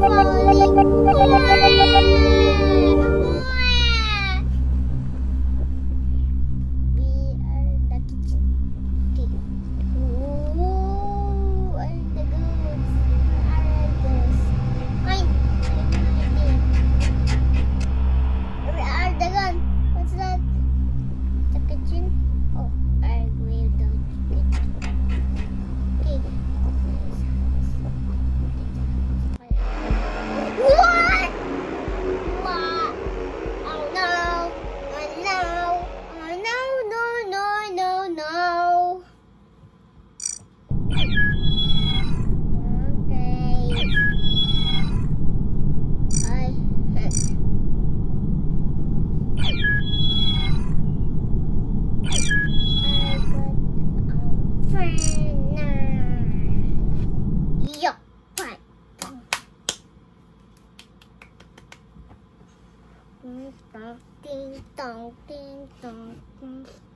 Bye.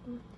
Mm-hmm.